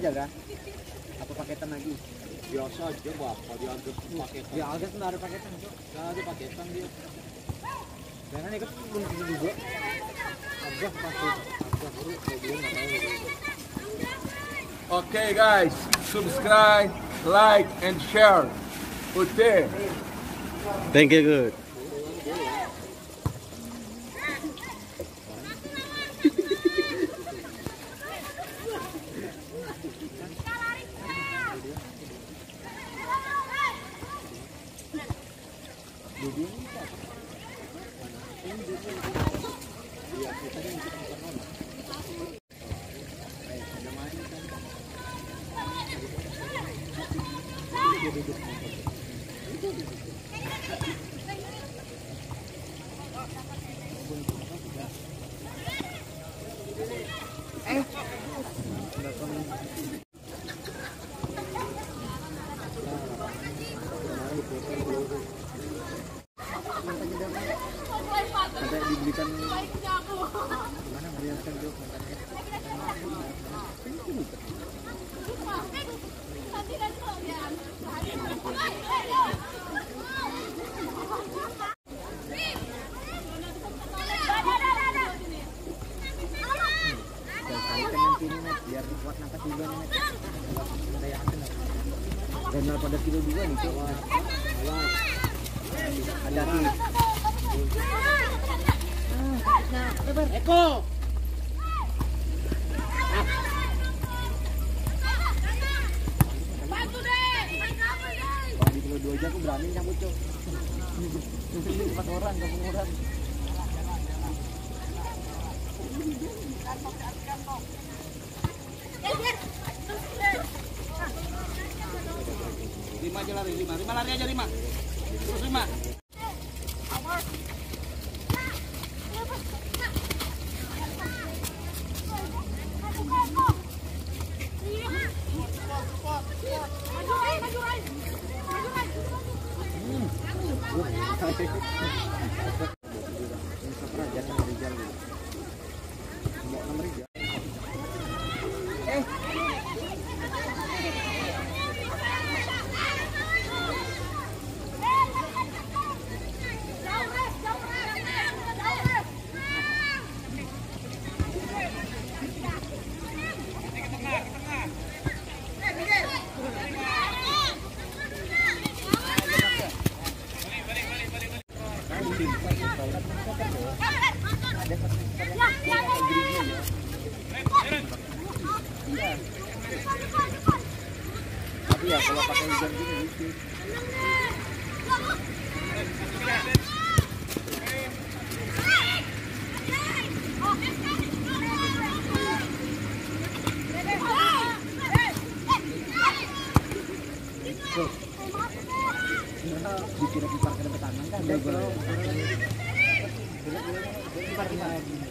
aja kah apa paketan lagi? Biasa aja bapak dianggap paketan. Ya agak nggak ada paketan Cok. nggak ada paketan dia. Jangan ikut pun juga. Agak pasti. Agak baru kalau dia nggak tahu Okay, guys, subscribe, like, and share. Ute. Thank you good. sampai dibelikan mana berikan Jok mantannya Saya kalikan nanti ini net biar kuat nangkas dulu nih net saya yakin lah dan pada kilo dua nih Cok ada sih Eko Kalau di kilo dua aja aku berani nyambut cok. Ini empat orang, kampung orang. lima aja lari lima. Lima lari aja lima. Terus lima para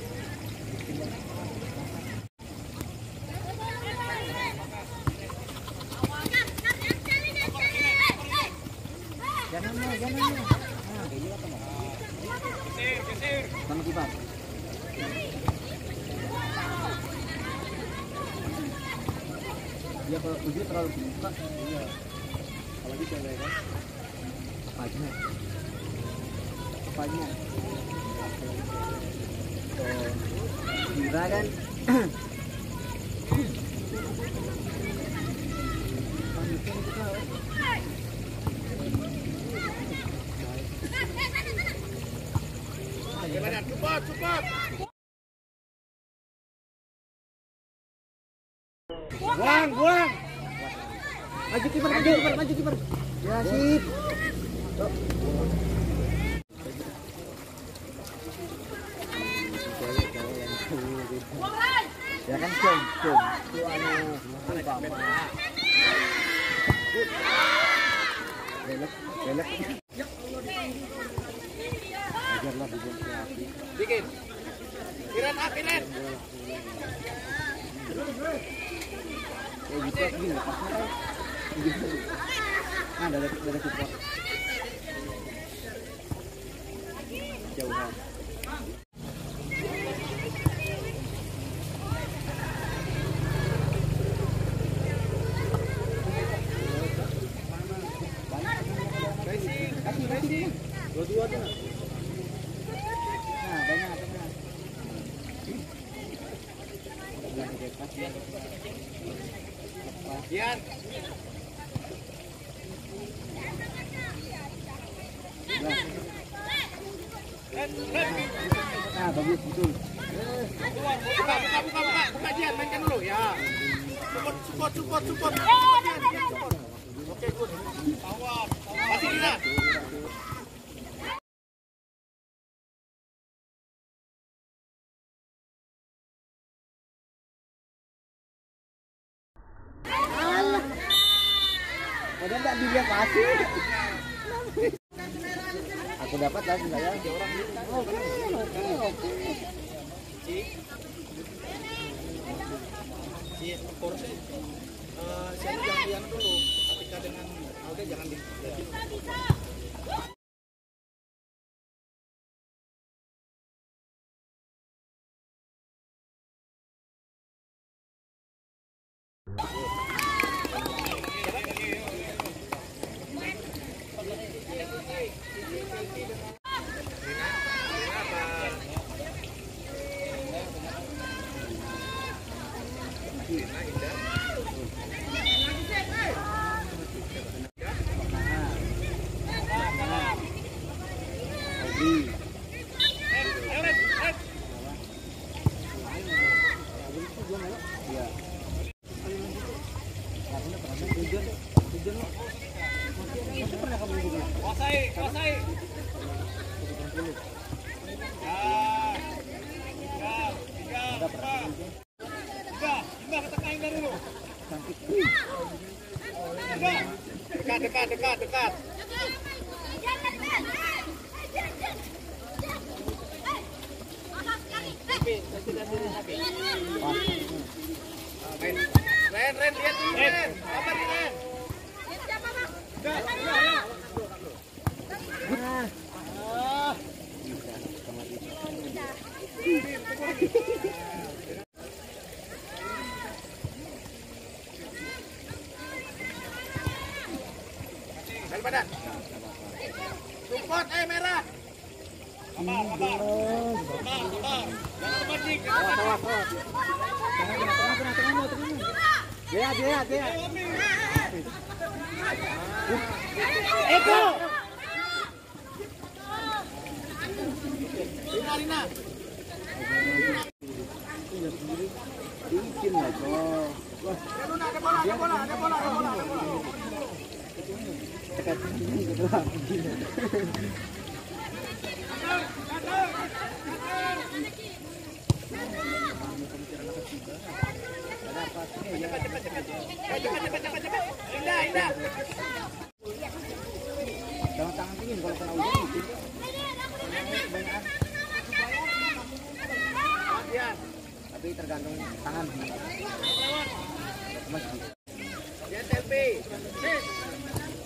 Buang, buang. Maju kiper, maju kiper, maju kiper. Ya sip. Ya kan jom, jom. Itu anu. Belok, belok. Ajarlah ke hati. dikit kiran api nen kayak gitu gini nah dari dari support jauhan. Aku dapat lah ya? Orang Oke, oke, oke. Eh, saya jangan Dian dulu. Ketika dengan Alde jangan di. Dude, not your dad. Ren, Ren, lihat dulu Ren. Apa nih Ren? Balik badan. Support, eh merah. Sabar, sabar. Sabar, sabar. Jangan panik. Dia, dia, dia. Eko. Rina, Rina. Bikin lah, kok. Wah, Ada bola, ada bola, ada bola, ada bola, ada bola. dekat sini lah. Begini. Cepat, cepat, cepat, cepat, cepat. Gitu. Kebanyakan. Lihat. Tapi tergantung tangan.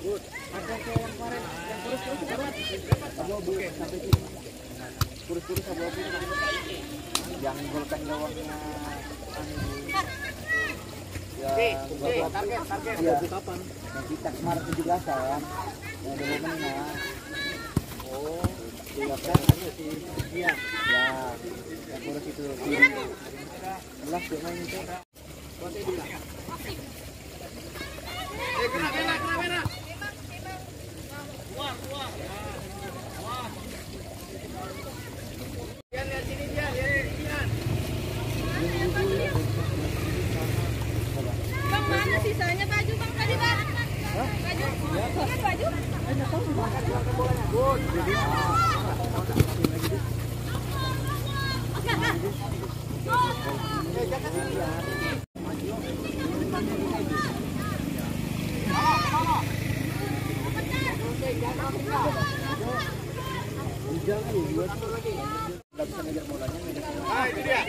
Good. Ada yang kemarin, yang kurus-kurus itu berapa? Abu-abu sampai sini. Kurus-kurus abu-abu itu. Yang golkan gawangnya. anu, Ya, target, target. Iya. Yang kita kemarin 17-an. Yang dua menengah. Oh, Iya kan? si Iya. Ya, yang kurus itu. Kiri. Belas tuh main itu. Eh, kena merah, kena merah. Keluar, keluar. Keluar. Lihat, lihat sini dia, lihat lihat. Bang mana sisanya baju bang tadi bang? Baju? Kan baju? Hujan dua tuh. Nggak bisa ngejar bolanya. Nah, itu dia.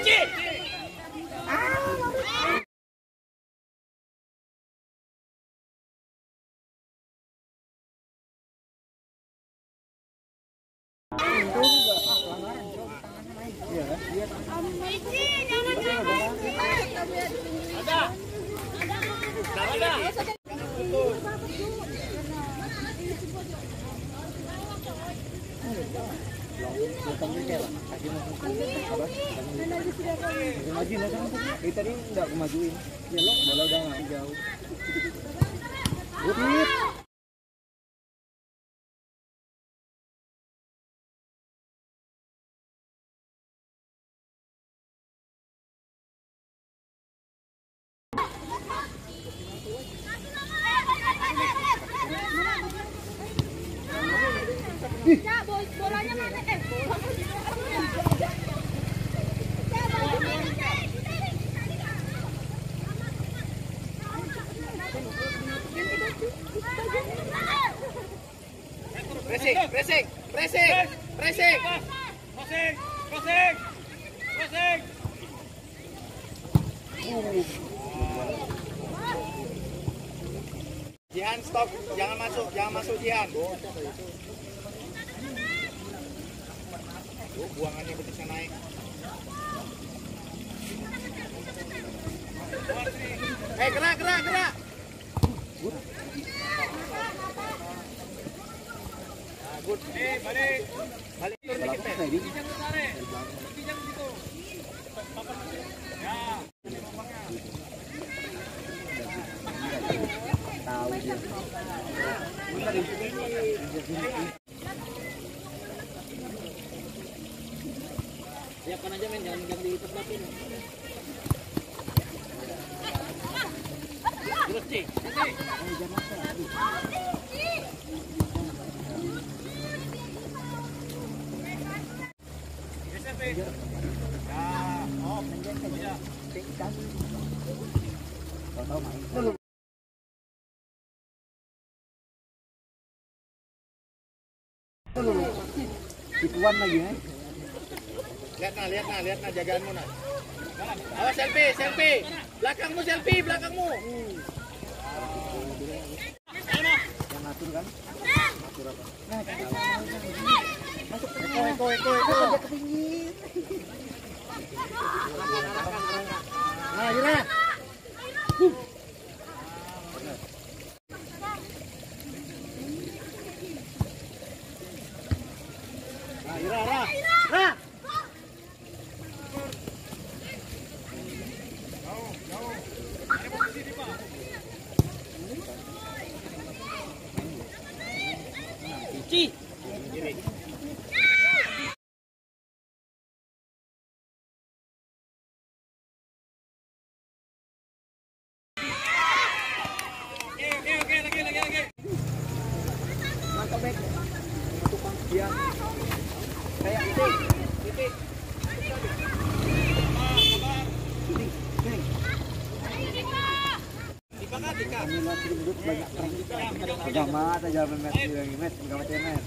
Maju lah kan. Eh tadi enggak aku majuin. Ya lo bola udah nggak jauh. Udit. Cak, bo- bolanya mana? Eh, bola Cak, baju mana, Cak? Pressing, pressing, pressing, pressing. Crossing, crossing, crossing. Jihan stop, jangan masuk, Jihan. Oh, buangannya betisnya naik. Eh, gerak, gerak, gerak. Nah, good. Eh, balik. Balik turun dikit, tahu Siapkan aja men, jangan jangan ditebak Terus, Ci. Tahu main. Ituan lagi eh. Lihat nah, lihat nah, lihat nah jagaanmu nah. Awas selfie, selfie. Belakangmu selfie, belakangmu. Yang ngatur kan? Ngatur apa? Masuk Eko, Eko, Eko, Eko. ke pinggir. Nah, Ira. Nah, Ira, Ira. Ira. Mantap, Bek. Tukang dia. Kayak itu. Titik. Titik. Titik. Kami masih duduk banyak prank. Udah mata jalan met lagi met, enggak macam met.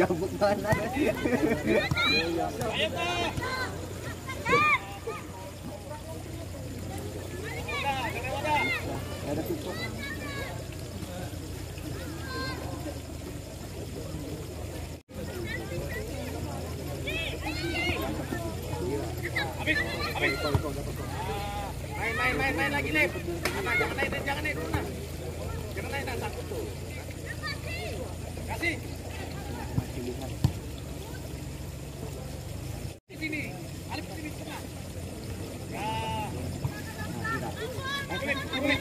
Gabuk mana? Ada tutup. Main, main, main, main lagi, Lep. Nah, jangan naik, jangan naik dulu, nah. Jangan naik, nah, satu tuh. Kasih. Di sini. Alif ke sini, tengah. Ya. Alif, Alif.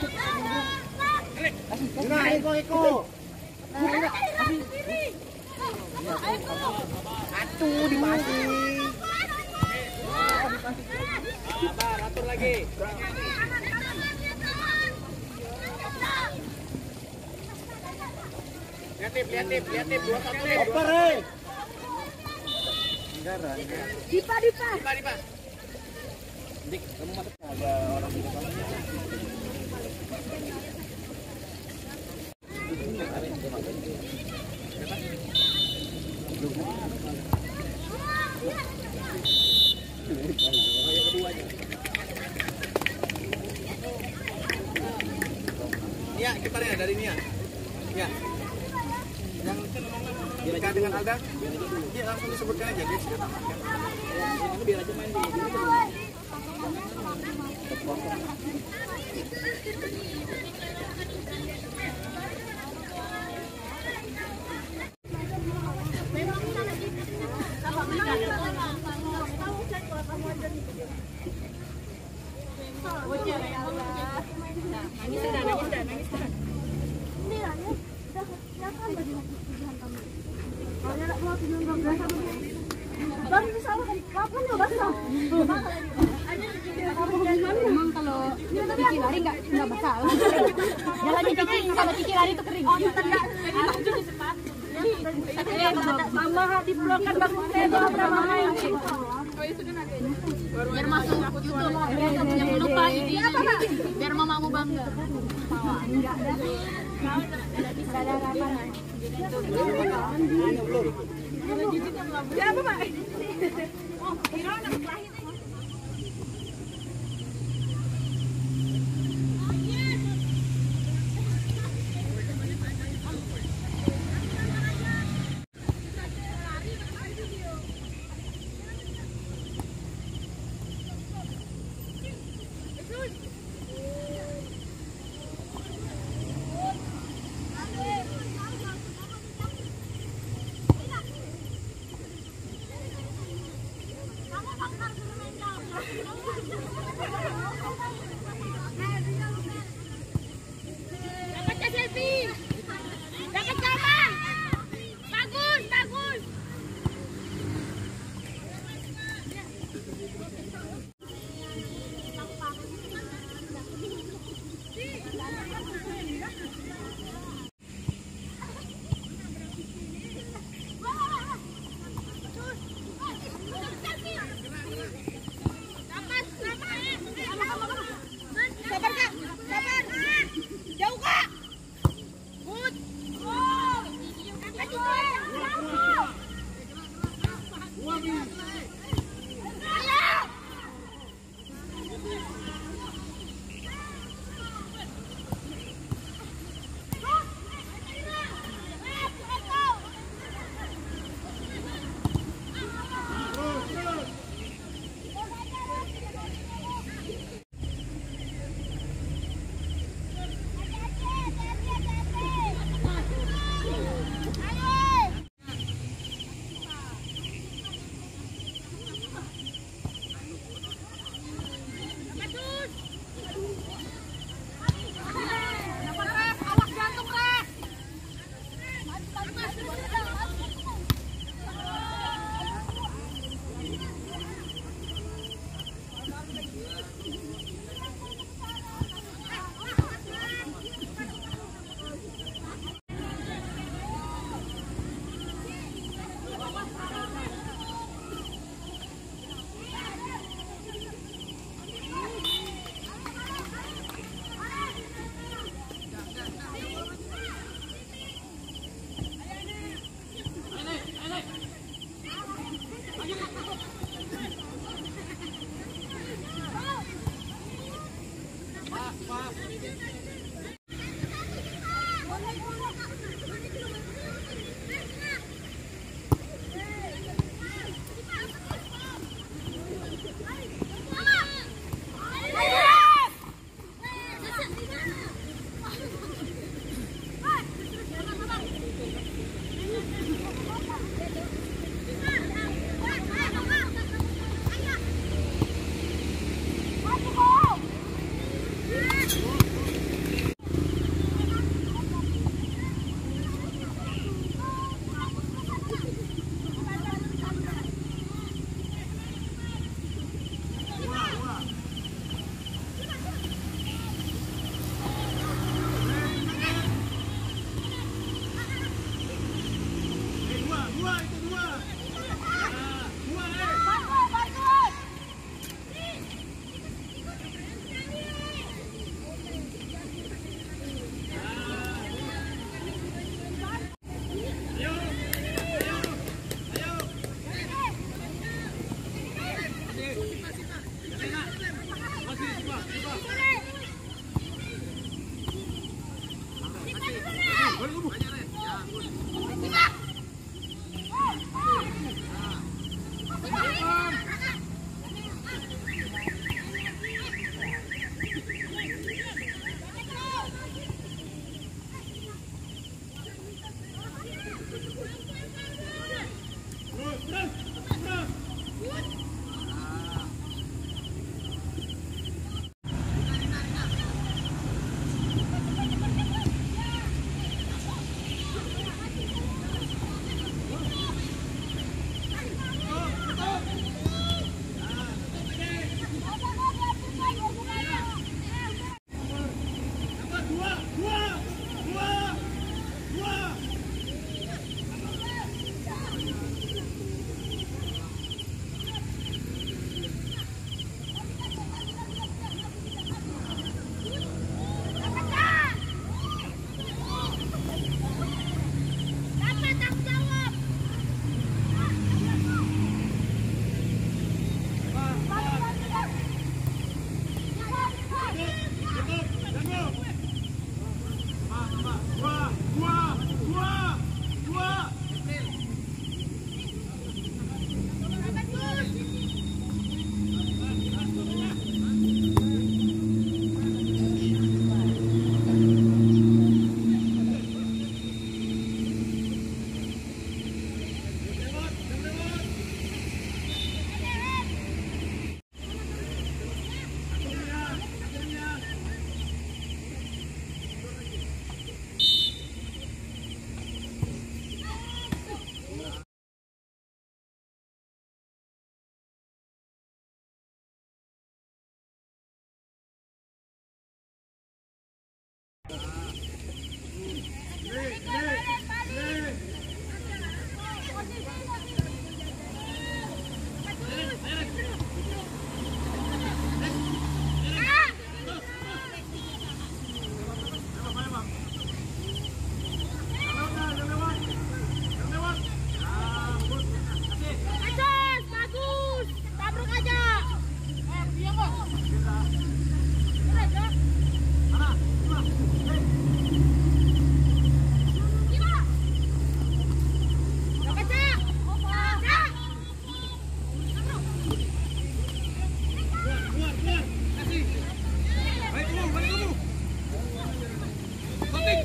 Alif. Nah, Eko, Eko. Atuh dimasing. Sabar, atur lagi. Lihat, Lip, lihat, Lip, lihat, Lip. Dua satu, Lip. Oper, eh. Dipa, Dipa. Dipa, Dipa. Dik, kamu masuk ada orang di depan. Dekat dengan Alda? Iya langsung disebutkan aja dia sudah tambahkan. Biar aja main di Nangis dah, nangis dah, nangis dah. Emang kalau Kiki lari nggak nggak bakal. Jalannya Kiki sama Kiki lari itu kering. Oh, Di kan bagus berapa Biar masuk YouTube, jangan lupa ini. Biar mamamu bangga. Enggak ada. Enggak ada harapan. Ya apa, Pak? Oh, kira anak.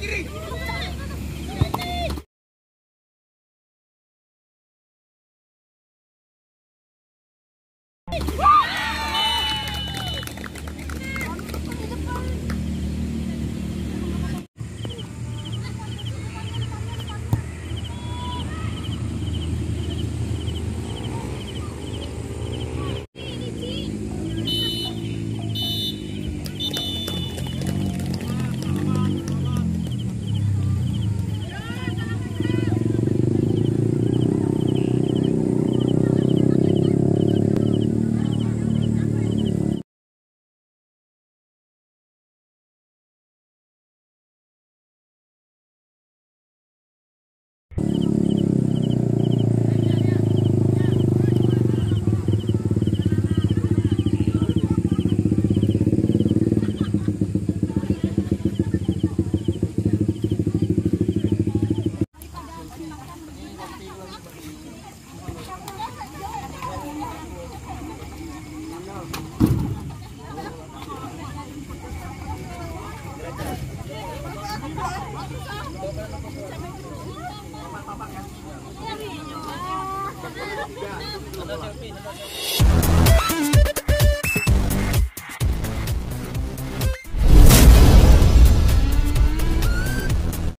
Iya.